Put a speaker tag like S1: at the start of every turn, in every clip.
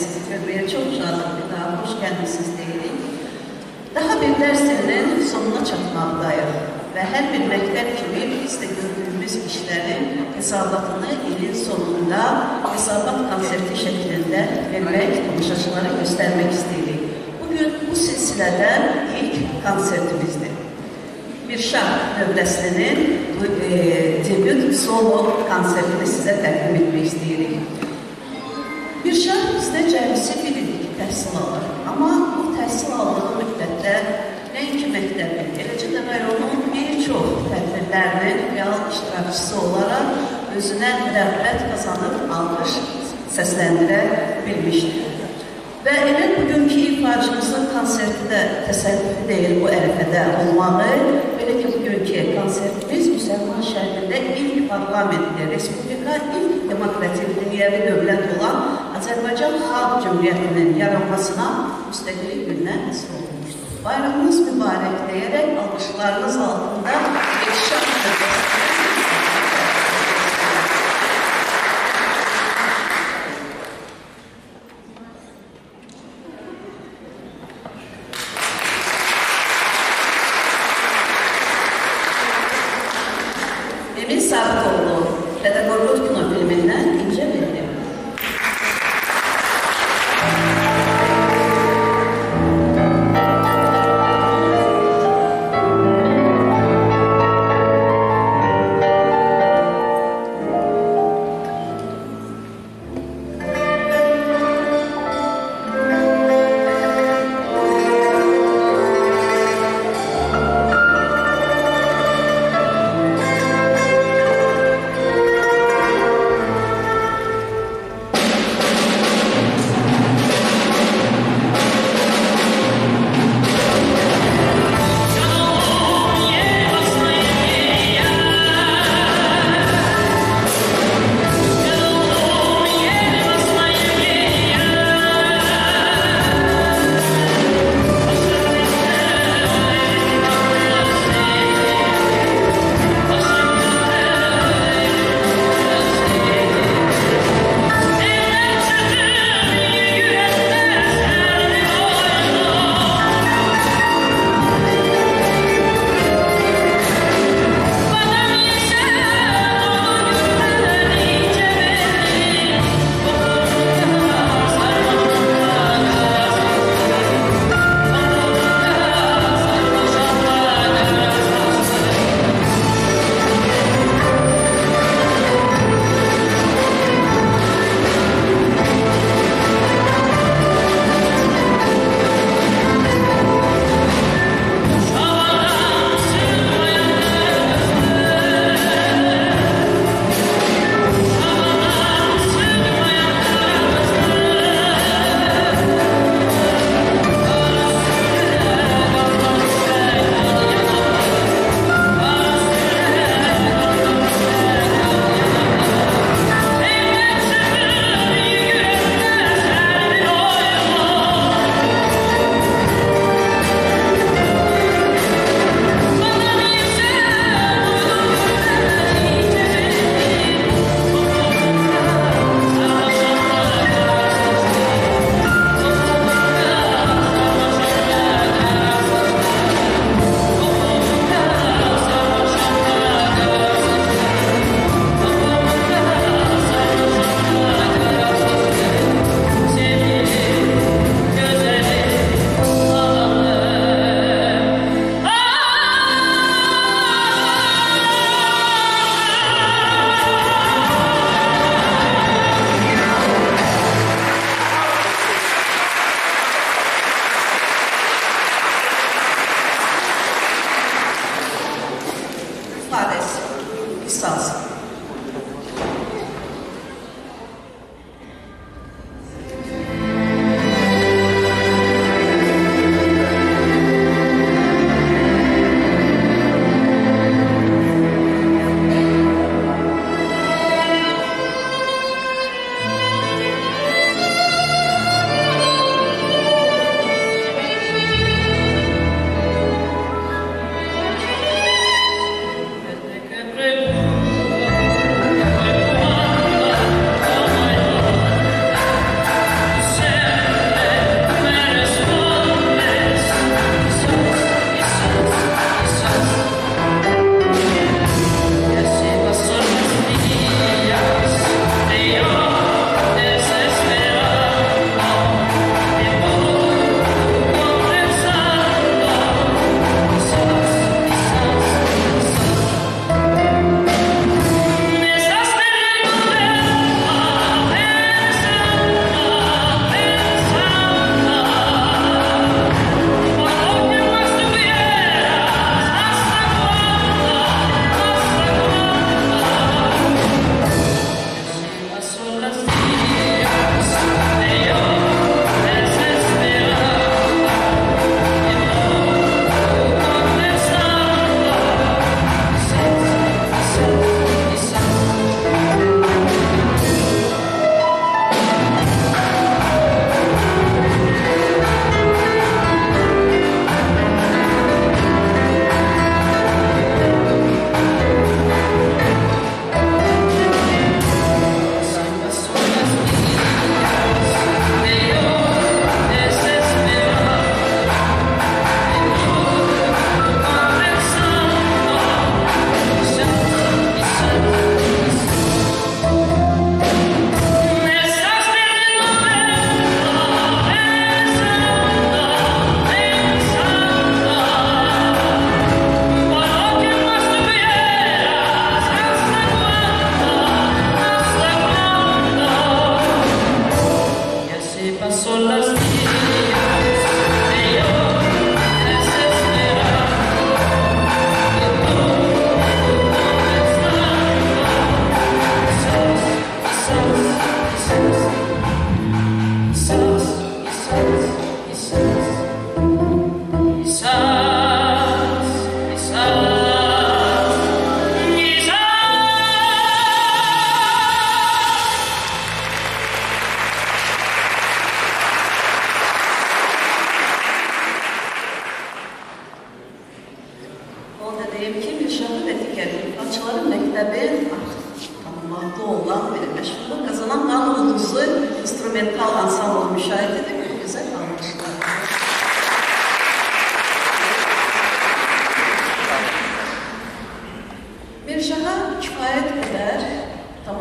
S1: sizi görməyə çox şadıq. Bir daha xoş gəlmisiniz deyirik. Daha bir dərs ilinin sonuna çatmaqdayıq və hər bir məktəb kimi biz də gördüyümüz işlərin hesabatını ilin sonunda hesabat konserti şəklində vermək, tamaşaçılara göstərmək istəyirik. Bugün bu silsilədə ilk konsertimizdir. Mirşah dövləsinin e, debüt solo konsertini sizə təqdim etmək istəyirik. Bizdə cəmisi bir illik təhsil alır, amma bu təhsil aldığı müddətdə nəinki məktəbin, eləcə də rayonun bir çox tədbirlərinin real iştirakçısı olaraq özünə rəğbət qazanıb alqış səsləndirə bilmişdir. Və elə bugünkü ifaçımızın konserti də təsəvvüfü deyil bu ərəfədə olmağı, belə ki, bugünkü konsertimiz Müsəlman şəhərində ilk parlamentli, Respublika ilk demokratik dünyəvi dövlət olan Azərbaycan Xalq Cümhuriyyətinin yaranmasına müstəqillik gününə həsr olunmuşdur. Bayramınız mübarək deyərək alqışlarınız altında yetişən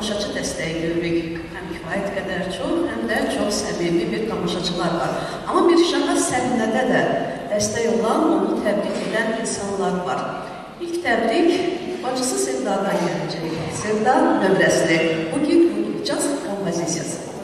S2: tamaşaçı dəstəyi görürük.
S3: Həm kifayət qədər çox, həm də çox
S1: səmimi bir tamaşaçılar var. Amma bir şaha səhnədə də dəstək olan, onu təbrik edən insanlar var.
S4: İlk təbrik bacısı Sevdadan gələcək. Sevda
S5: növrəsli. Bugün Caz kompozisiyası.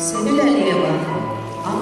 S5: Sevilen ile bak. Ama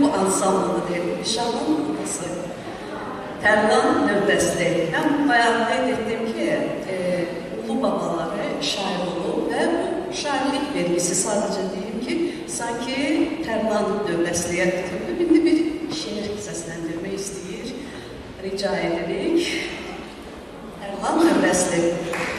S5: bu ansamlıdır, Nişanlının Anası, Tərlan növbəsi. Mən bayaq qeyd etdim ki, e, ulu babaları şair olub və bu şairlik vergisi sadəcə deyim ki, sanki Tərlan növbəsiliyə tutuldu. İndi bir şiir səsləndirmək istəyir. Rica
S6: edirik. Tərlan növbəsiliyə.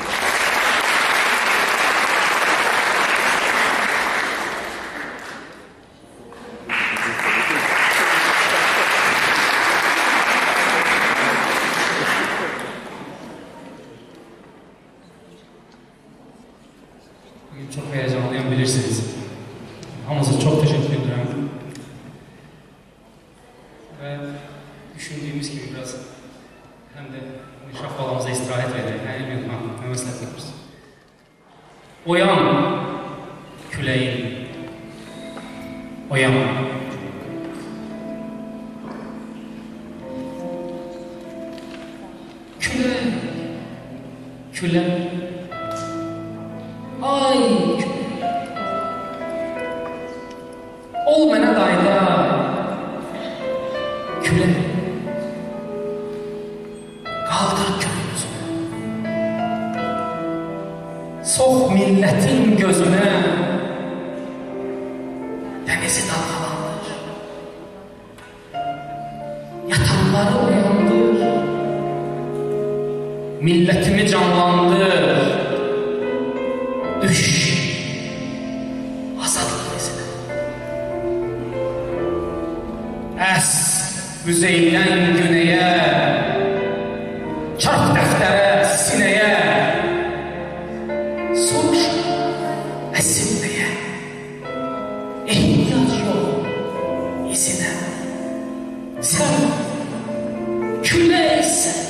S6: começa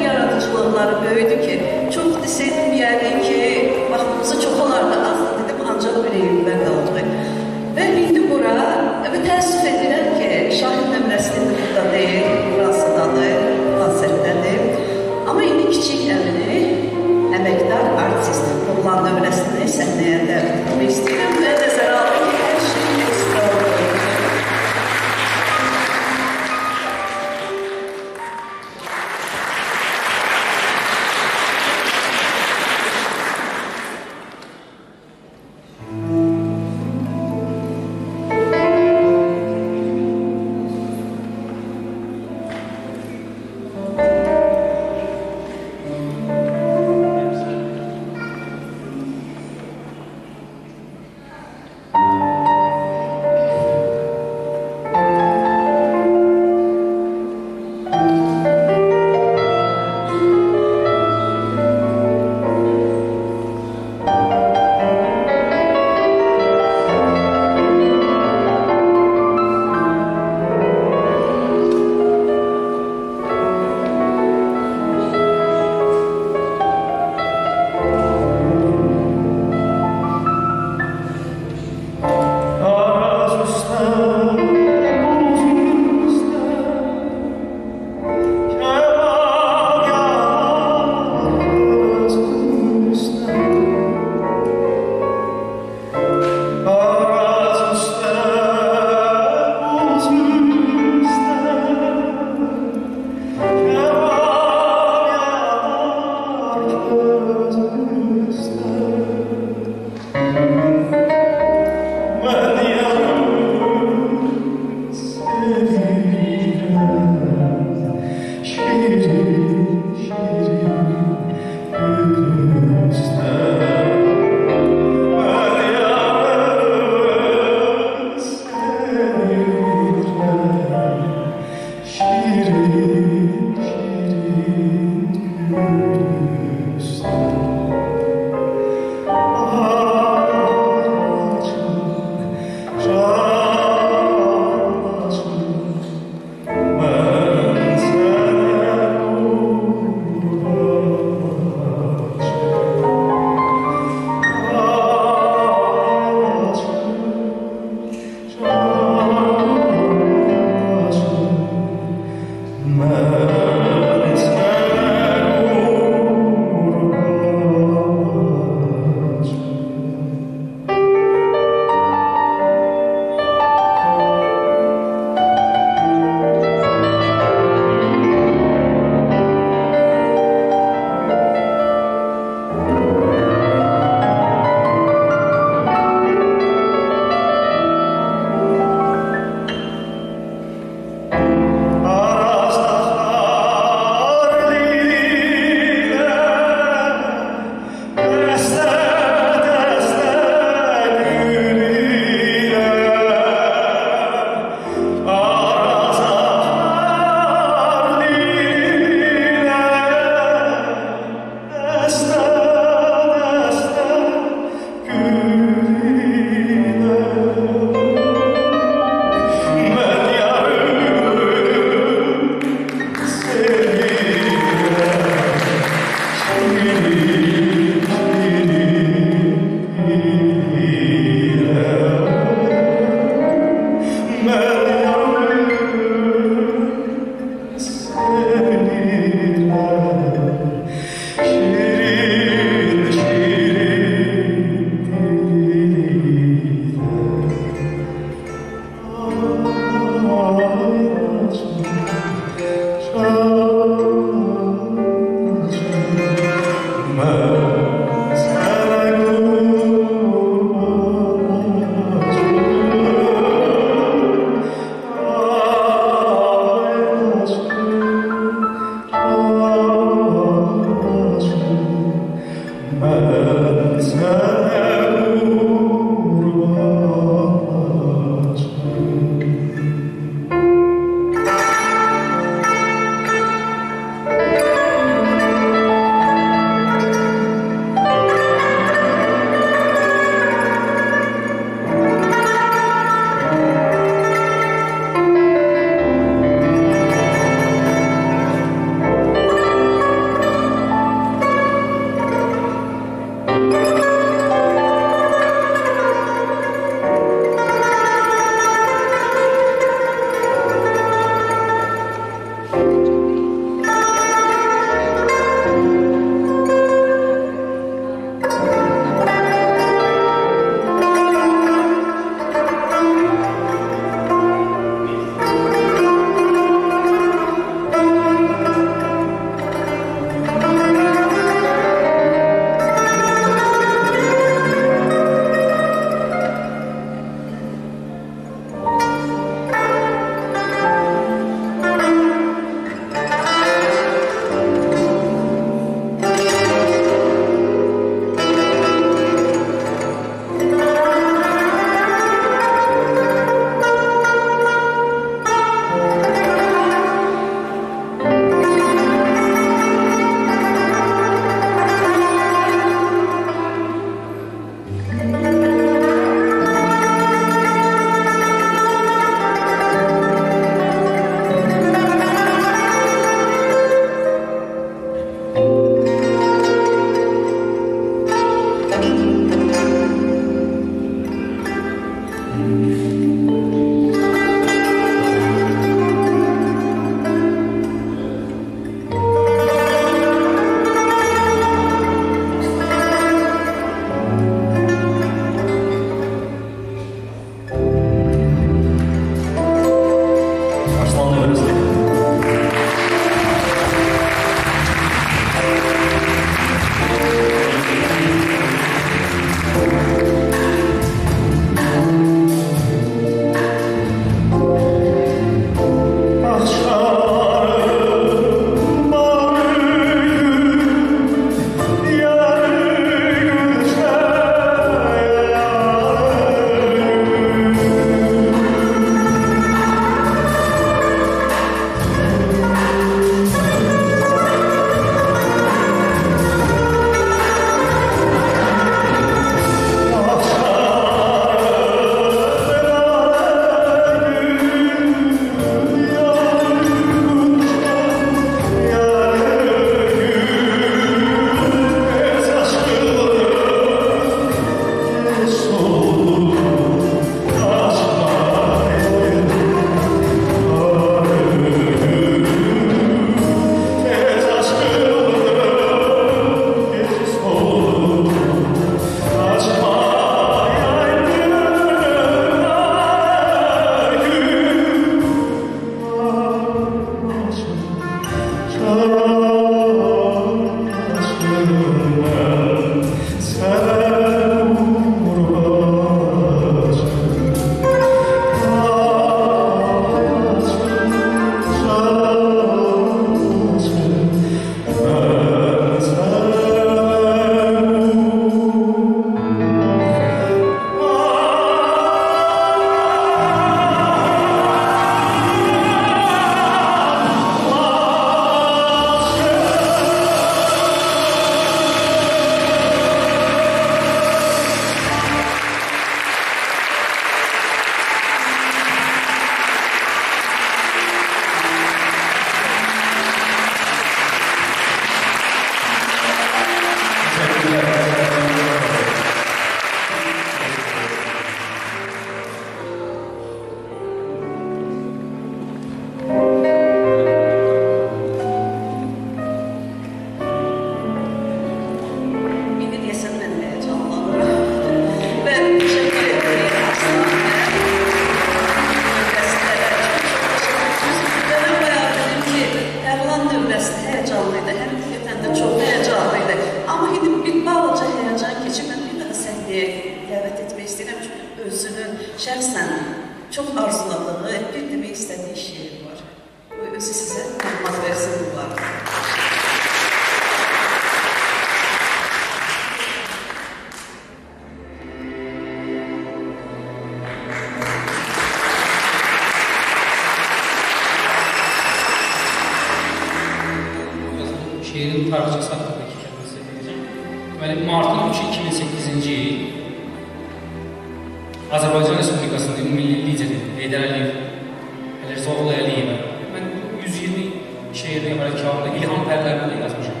S6: şeirdə ibarət kitabında İlham pərlərini də yazmışam.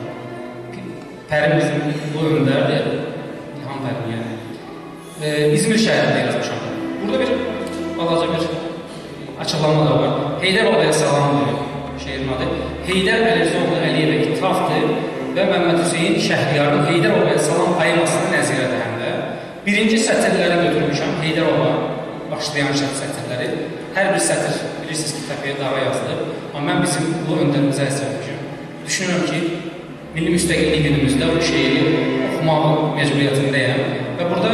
S6: Pərim bizim bu öndərdir, İlham pərim yəni. E, İzmir şəhərində yazmışam. Burada bir balaca bir açıqlama da var. Heydər Babaya salamdır şeirin adı. Heydər Əlirzoğlu Əliyevə ithafdır və Məmməd Hüseyin Şəhriyarın Heydər Babaya salam ayırmasını nəzirədə həm də. Birinci sətirləri götürmüşəm, Heydər Baba başlayan şərt sətirləri. Hər bir sətir bilirsiniz ki, təpəyə dağa yazılır. Amma mən bizim bu öndərimizə əsr etmişəm. Düşünürəm ki, Milli Müstəqillik günümüzdə bu şeiri oxumaq məcburiyyətindəyəm və burada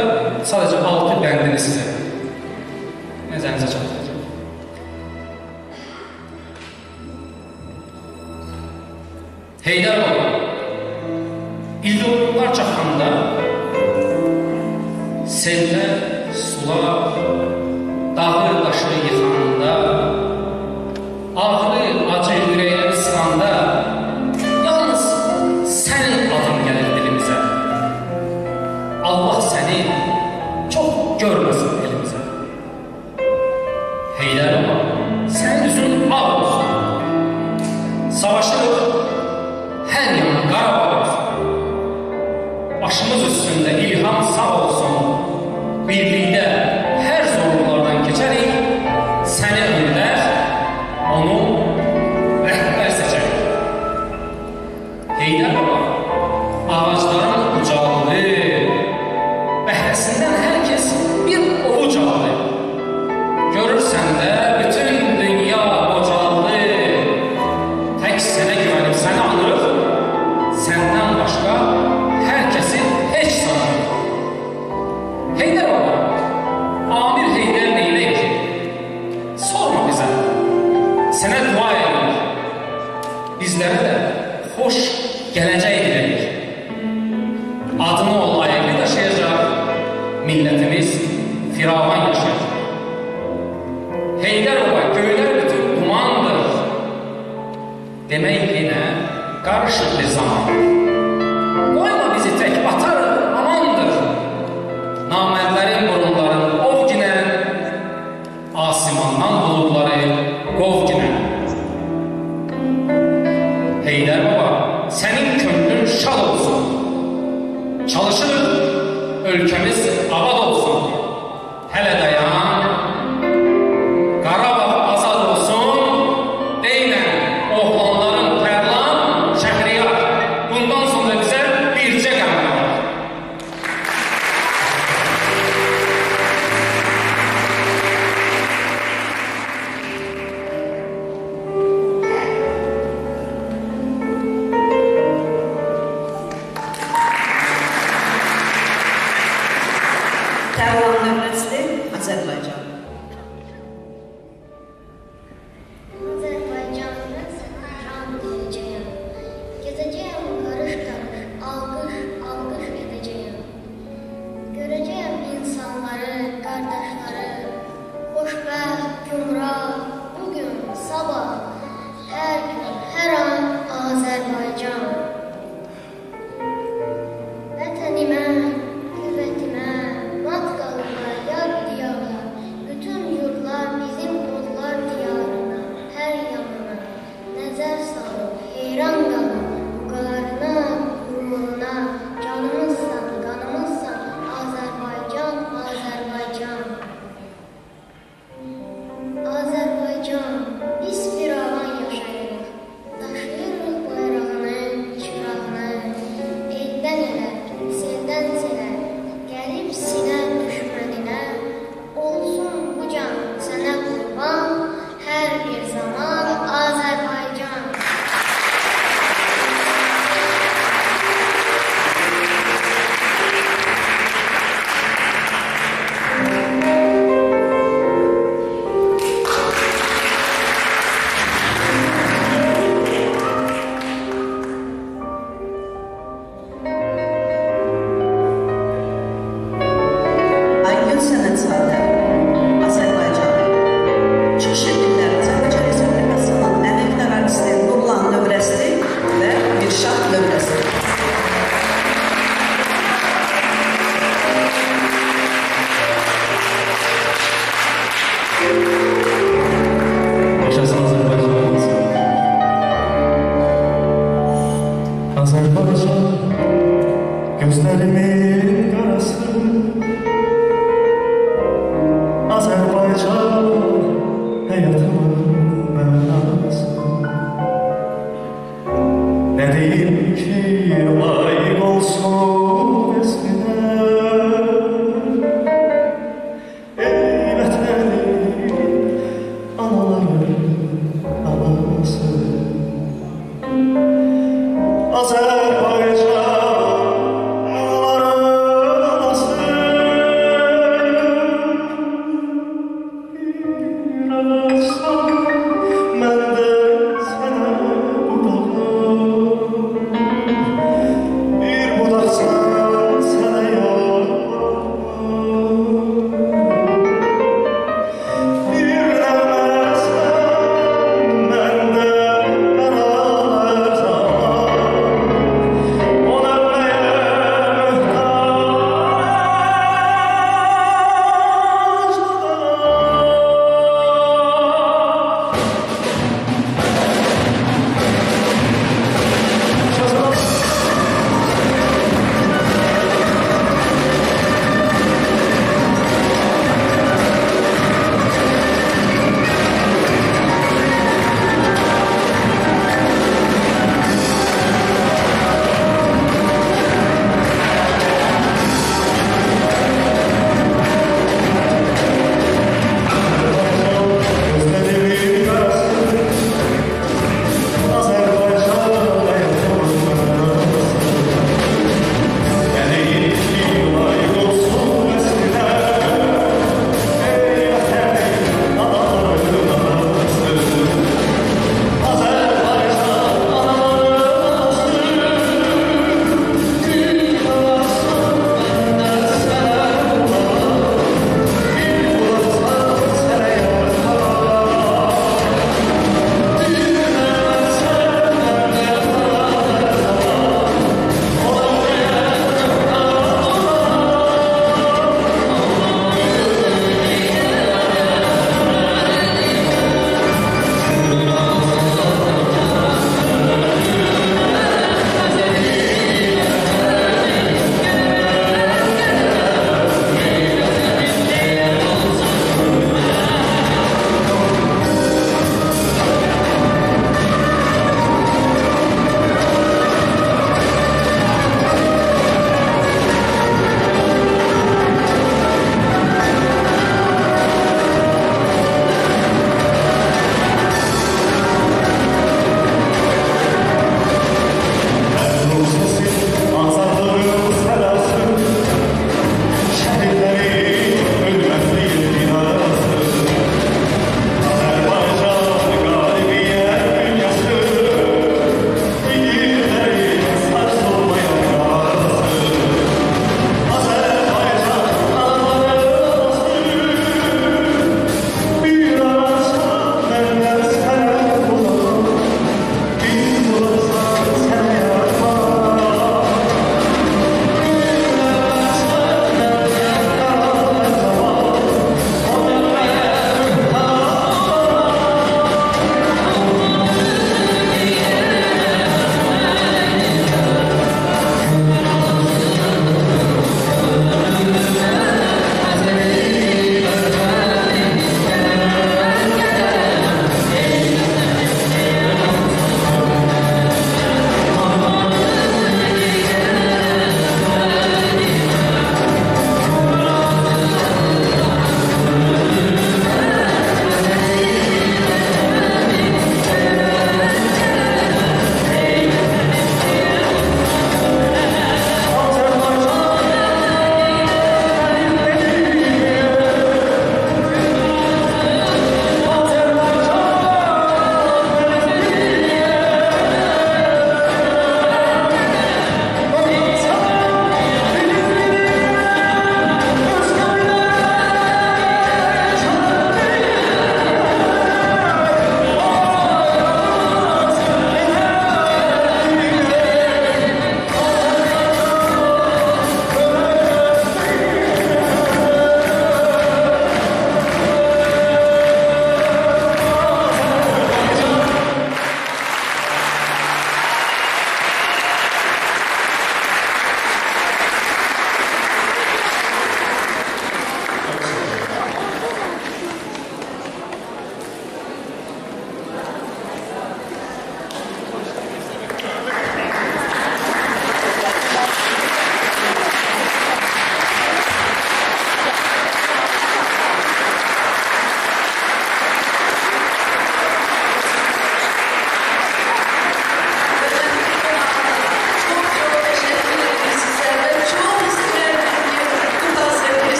S6: sadəcə 6 bəndini sizə nəzərinizə çatdıracağam. Heydər baba, ildırımlar çaxanda,
S7: gelecek demek. Adını o layıklı taşıyacak milletimiz firavan yaşayacak. Heyderova köyler bütün dumandır. Demek yine karışık bir zamandır.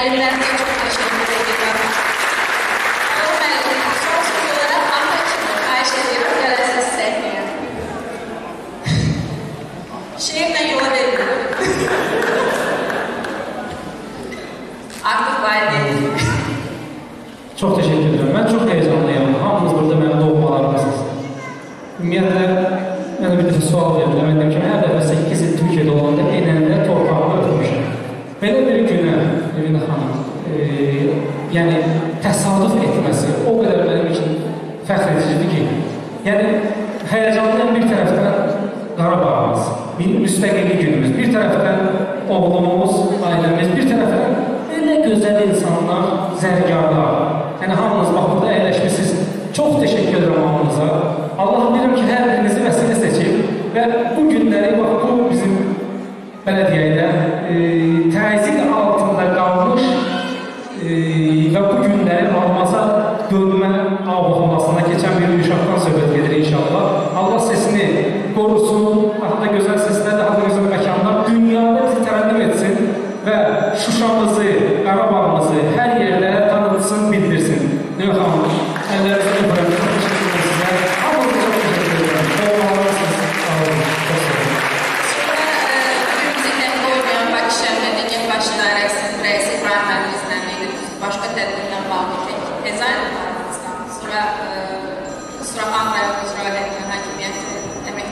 S8: Teşekkür ediyorum. Hanımefendinin son söz olarak anlaşılır. Ayşe diyorum,
S6: yarasız Çok teşekkür ederim. Çok heyecanlıyım. Hamımız burada mənim doğmalarımızız. Ümumiyyətlə, mənə bir dəfə sual verirlər. Mən deyim ki, hər dəfə 8 il Türkiyədə olanda eynən təsadüf etməsi o qədər mənim üçün fəxr edicidir ki, yəni həyəcandan bir tərəfdən Qarabağımız, müstəqillik günümüz, bir tərəfdən oğlumuz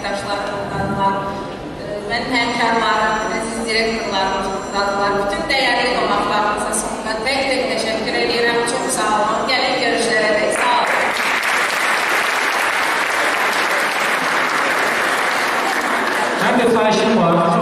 S8: meslektaşlar, kurumlarlar, mənhərkarlar, ee, əziz direktorlar, oturduqlarlar, bütün dəyərli qonaqlarımıza sonunda tək-tək təşəkkür edirəm. Çox sağ olun. Gəlin görüşlərə dək. Sağ olun.
S6: Həm bir xahişim var.